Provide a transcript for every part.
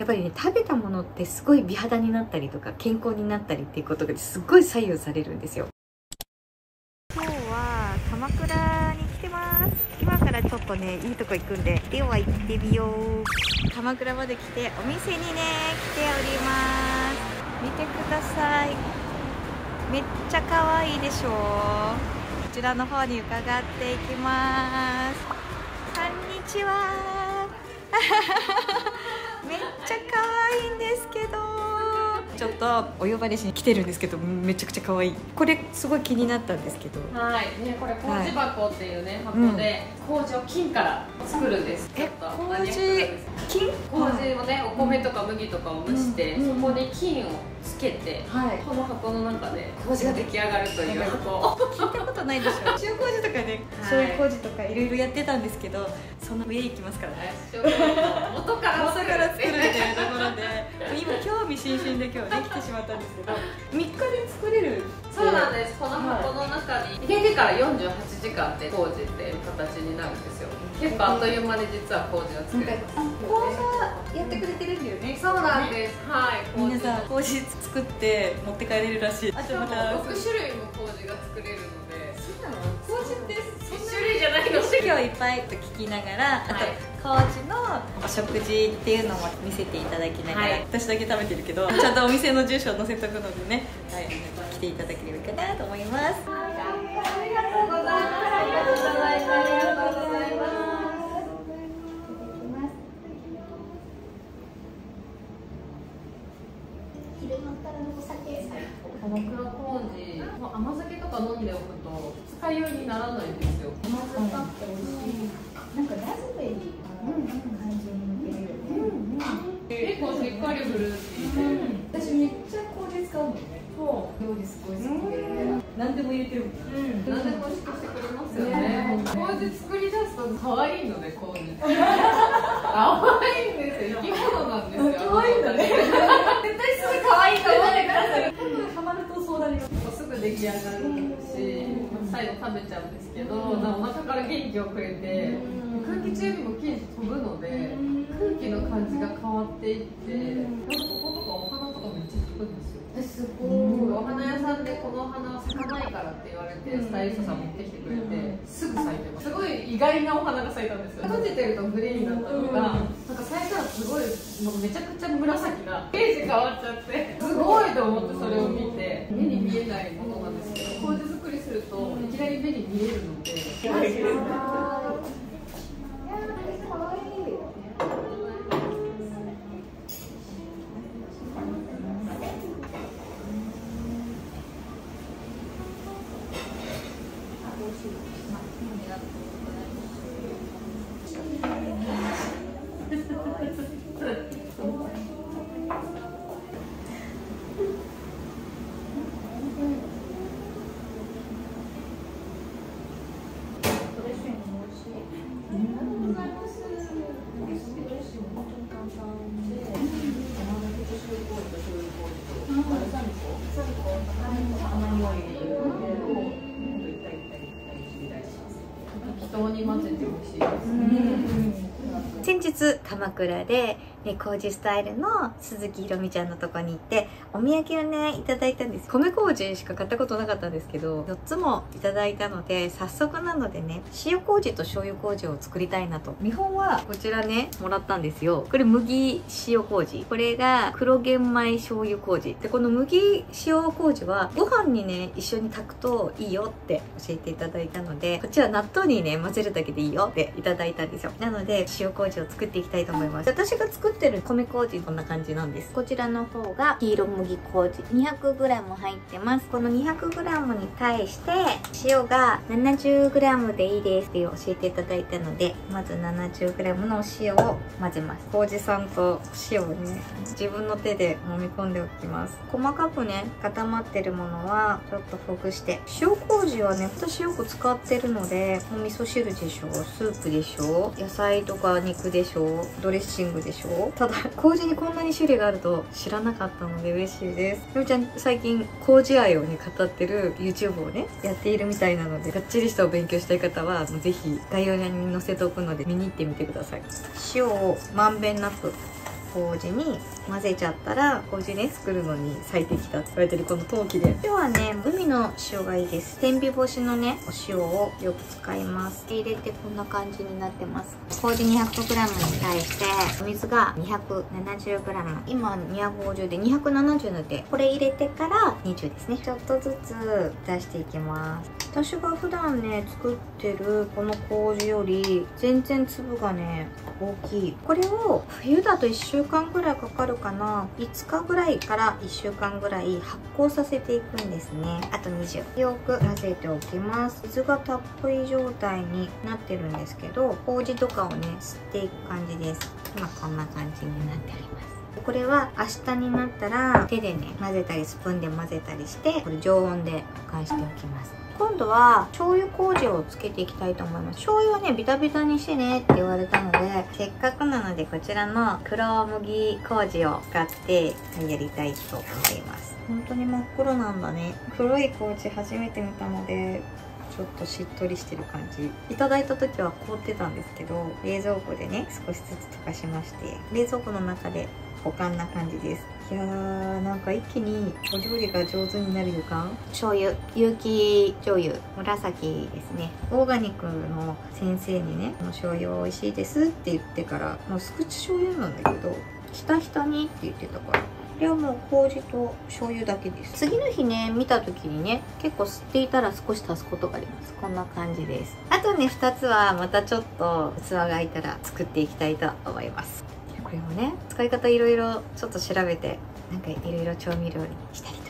やっぱりね食べたものってすごい美肌になったりとか健康になったりっていうことがすっごい左右されるんですよ。今日は鎌倉に来てます。今からちょっとねいいとこ行くんででは行ってみよう。鎌倉まで来てお店にね来ております。見てください。めっちゃ可愛いでしょ。こちらの方に伺っていきます。こんにちはちゃ可愛いんですけど。ちょっとお呼ばれしに来てるんですけどめちゃくちゃ可愛い。これすごい気になったんですけど。はい。ねこれ麹箱っていうね、はい、箱で麹を金から作るんです、え麹金？麹をねお米とか麦とかを蒸して、うん、そこに金をつけて、はい、この箱の中で麹が出来上がるという箱。聞いたことないでしょ塩麹とかね醤油麹とかいろいろやってたんですけどその上行きますから。ね元から作る。っていうところで。今興味津々で今日ね来てしまったんですけど 3日で作れるそうなんです。この箱の中に入れてから48時間で麹っていう形になるんですよ。結構あっという間に実は麹が作れます。講座やってくれてるんだよね。そうなんです。はい。皆さん麹作って持って帰れるらしい。あとまた。6種類も麹が作れるのでいっぱいと聞きながらあと、麹のお食事っていうのも見せていただきながら、はい、私だけ食べてるけどちゃんとお店の住所を載せとくのでね、はい、来ていただければいいかなと思います、結構しっかりフルーティーで、私めっちゃ麹使うもんね。そう。料理すごい好きで、何でも入れてるもん、うん、何でも美味しくしてくれますよね麹作り出すと可愛いので麹可愛いんですよ生き物なんですよ可愛いんだね絶対すごい可愛いと思ってくださいハマると相談にすぐ出来上がるし、最後食べちゃうんですけど、お腹から元気をくれて、空気中にも菌飛ぶので、空気の感じが変わっていって、なんかこことかお花とかめっちゃ咲くんですよ。えすごい、お花屋さんでこのお花は咲かないからって言われてスタイリストさん持ってきてくれて、すぐ咲いてます。すごい意外なお花が咲いたんですよ。閉じてるとグリーンだったのが、なんか咲いたらすごいもうめちゃくちゃ紫なページ変わっちゃって。すごいと思ってそれを見て目に見えないものなんですけど麹作りするといきなり目に見えるので。当に混ぜて美味しいです。先日鎌倉でね、工事スタイルの鈴木ひろみちゃんのとこに行って、お土産をね、いただいたんです。米麹しか買ったことなかったんですけど、4つもいただいたので、早速なのでね、塩麹と醤油麹を作りたいなと。見本はこちらね、もらったんですよ。これ麦塩麹。これが黒玄米醤油麹。で、この麦塩麹はご飯にね、一緒に炊くといいよって教えていただいたので、こっちは納豆にね、混ぜるだけでいいよっていただいたんですよ。なので、塩麹を作っていきたいと思います。私が作ってる米麹こんな感じなんです。こちらの方が黄色麦麹 200g 入ってます。この 200g に対して塩が 70g でいいですって教えていただいたので、まず 70g のお塩を混ぜます。麹酸と塩をね、自分の手で揉み込んでおきます。細かくね、固まってるものはちょっとほぐして。塩麹はね、私よく使ってるので、お味噌汁でしょ、スープでしょ、野菜とか肉でしょ、ドレッシングでしょ。ただ麹にこんなに種類があると知らなかったので嬉しいです。ひろちゃん最近麹愛をね語ってる YouTube をねやっているみたいなのでがっちりしたお勉強したい方はぜひ概要欄に載せておくので見に行ってみてください。塩をまんべんなく麹に混ぜちゃったら麹ね作るのに最適だって言われてるこの陶器で。今日はね海の塩がいいです。天日干しのねお塩をよく使います。入れてこんな感じになってます。麹 200g に対してお水が 270g 今250で270のでこれ入れてから20ですね。ちょっとずつ出していきます。私が普段ね作ってるこの麹より全然粒がね大きい。これを冬だと1週間ぐらいかかるかな？5日ぐらいから1週間ぐらい発酵させていくんですね。あと20よく混ぜておきます。水がたっぷり状態になってるんですけど麹とかをね吸っていく感じです。今こんな感じになっております。これは明日になったら手でね混ぜたりスプーンで混ぜたりしてこれ常温で保管しておきます。今度は醤油麹をつけていきたいと思います。醤油はねビタビタにしてねって言われたのでせっかくなのでこちらの黒麦麹を使ってやりたいと思います。本当に真っ黒なんだね。黒い麹初めて見たのでちょっとしっとりしてる感じ。いただいた時は凍ってたんですけど冷蔵庫でね少しずつ溶かしまして冷蔵庫の中で保管な感じです。いやーなんか一気にお料理が上手になる予感？醤油。有機醤油。紫ですね。オーガニックの先生にねこの醤油美味しいですって言ってからもうすくち醤油なんだけどひたひたにって言ってたから。これはもう麹と醤油だけです。次の日ね見た時にね結構吸っていたら少し足すことがあります。こんな感じです。あとね2つはまたちょっと器が空いたら作っていきたいと思いますこれもね使い方いろいろちょっと調べてなんかいろいろ調味料にしたりとか。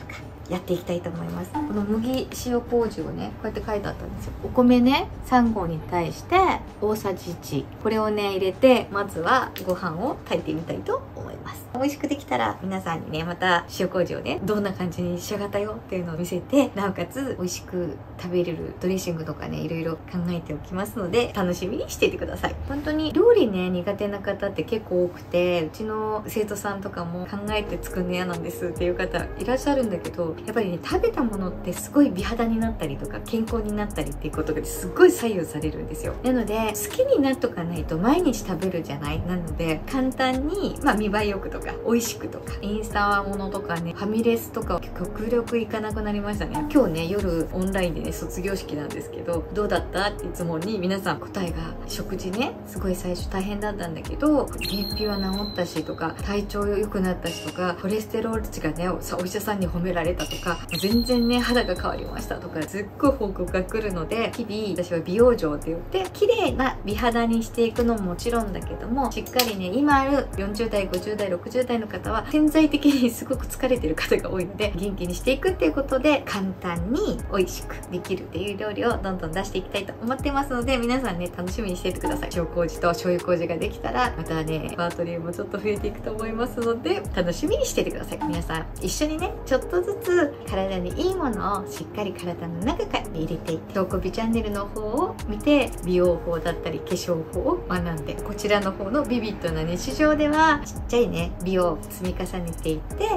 やっていきたいと思います。この麦塩麹をねこうやって書いてあったんですよ。お米ね3合に対して大さじ1これをね入れてまずはご飯を炊いてみたいと思います。美味しくできたら皆さんにねまた塩麹をねどんな感じに仕上がったよっていうのを見せてなおかつ美味しく食べれるドレッシングとかねいろいろ考えておきますので楽しみにしていてください。本当に料理ね苦手な方って結構多くてうちの生徒さんとかも考えて作るの嫌なんですっていう方いらっしゃるんだけどやっぱりね食べたものってすごい美肌になったりとか健康になったりっていうことがすっごい左右されるんですよ。なので好きになっとかないと毎日食べるじゃない。なので簡単にまあ見栄えよくとか美味しくとかインスタものとかねファミレスとか極力行かなくなりましたね。今日ね夜オンラインでね卒業式なんですけどどうだったって質問に皆さん答えが食事ねすごい最初大変だったんだけど便秘は治ったしとか体調良くなったしとかコレステロール値がねお医者さんに褒められたととか全然ね肌が変わりましたとかすっごい報告が来るので日々私は美容嬢って言って綺麗な美肌にしていくのももちろんだけどもしっかりね今ある40代50代60代の方は潜在的にすごく疲れてる方が多いので元気にしていくっていうことで簡単に美味しくできるっていう料理をどんどん出していきたいと思ってますので皆さんね楽しみにしていてください。塩麹と醤油麹ができたらまたねバートリーもちょっと増えていくと思いますので楽しみにしててください。皆さん一緒にねちょっとずつ体にいいものをしっかり体の中から入れていって京美チャンネルの方を見て美容法だったり化粧法を学んでこちらの方のビビッドな日常ではちっちゃいね美容を積み重ねていって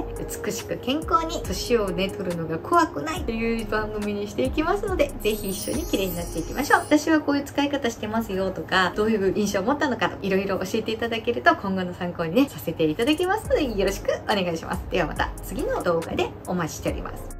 美しく健康に年をね取るのが怖くないという番組にしていきますのでぜひ一緒に綺麗になっていきましょう私はこういう使い方してますよとかどういう印象を持ったのかいろいろ教えていただけると今後の参考にねさせていただきますのでよろしくお願いしますではまた次の動画でお待ちしてしております。